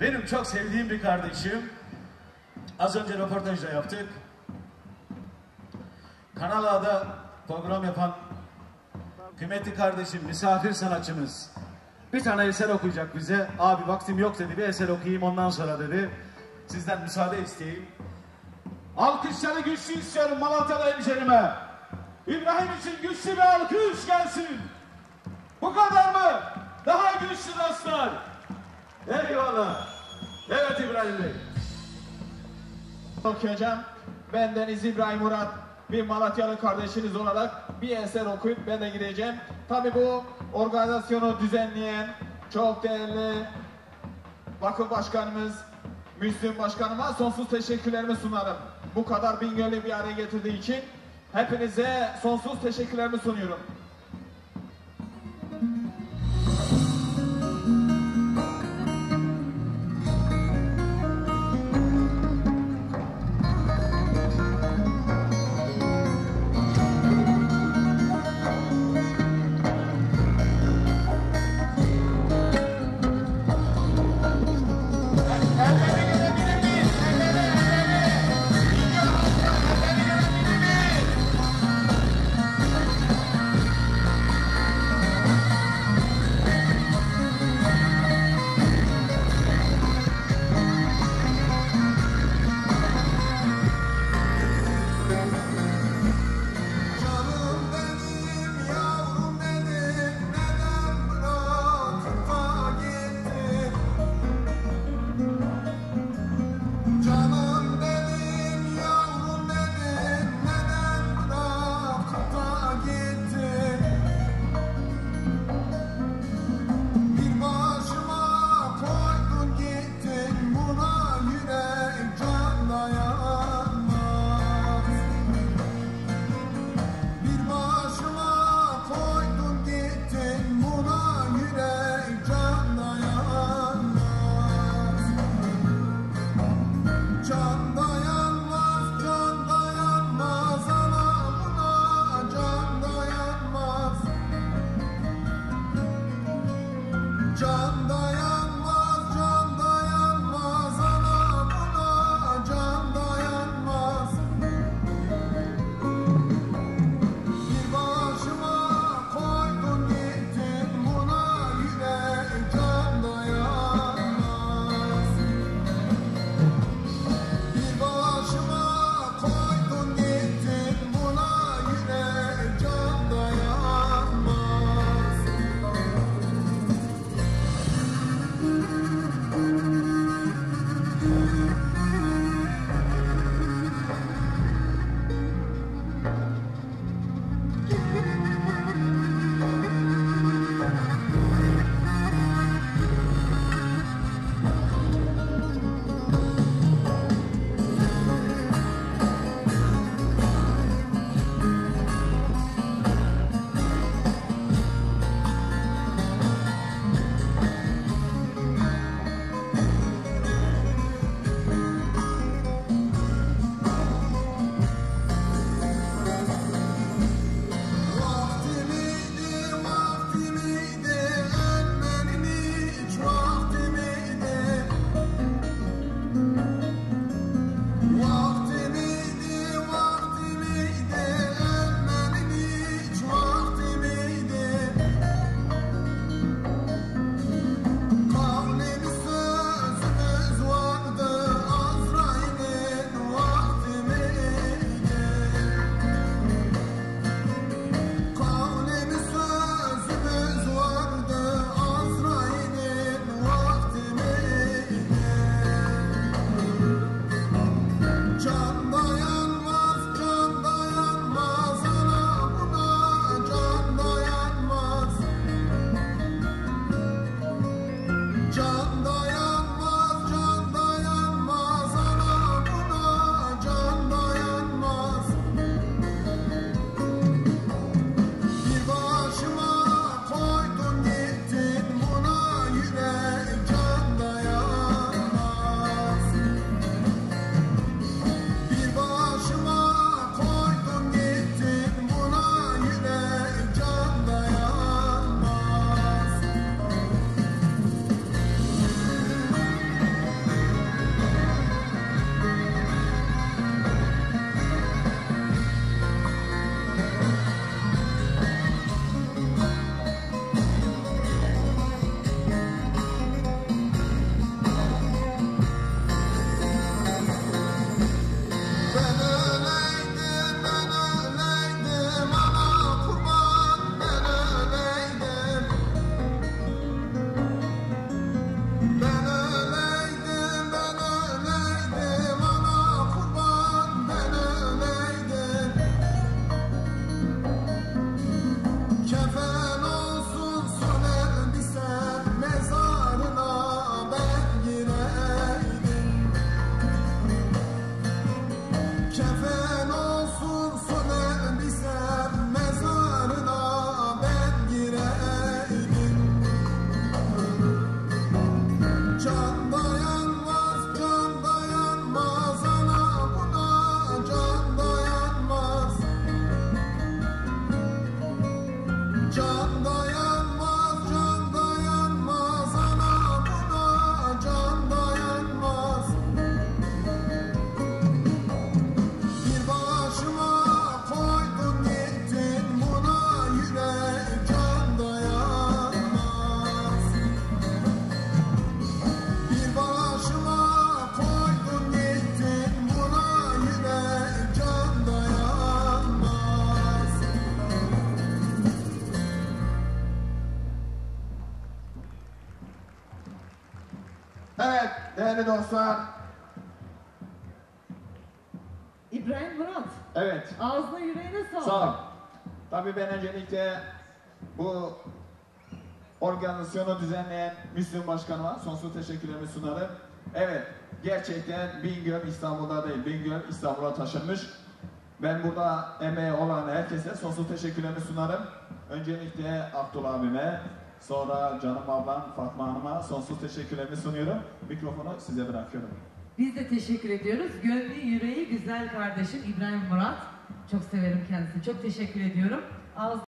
Benim çok sevdiğim bir kardeşim. Az önce röportajda yaptık. Kanal A'da program yapan kıymetli kardeşim, misafir sanatçımız bir tane eser okuyacak bize. Abi vaktim yok dedi, bir eser okuyayım ondan sonra dedi. Sizden müsaade isteyeyim. Alkışları güçlü istiyorum Malatyalı hemşerime. İbrahim için güçlü bir alkış gelsin. Bu kadar mı? Daha güçlü dostlar. Eyvallah. Evet İbrahim Bey. okuyacağım. Bendeniz İbrahim Murat bir Malatyalı kardeşiniz olarak bir eser okuyup ben de gireceğim. Tabi bu organizasyonu düzenleyen çok değerli vakıf başkanımız Müslüm Başkanıma sonsuz teşekkürlerimi sunarım. Bu kadar Bingöl'ü bir araya getirdiği için hepinize sonsuz teşekkürlerimi sunuyorum. Samba. Evet değerli dostlar. İbrahim Murat, Evet ağzına yüreğine sağlık. sağ ol. Tabii ben öncelikle bu organizasyonu düzenleyen Müslüm Başkanıma sonsuz teşekkürlerimi sunarım. Evet gerçekten Bingöl İstanbul'da değil Bingöl İstanbul'a taşınmış. Ben burada emeği olan herkese sonsuz teşekkürlerimi sunarım. Öncelikle Abdullah abime, sonra canım ablam Fatma Hanım'a sonsuz teşekkürlerimi sunuyorum. Mikrofonu size bırakıyorum. Biz de teşekkür ediyoruz. Gönlü yüreği güzel kardeşim İbrahim Murat. Çok severim kendisini. Çok teşekkür ediyorum. Ağzına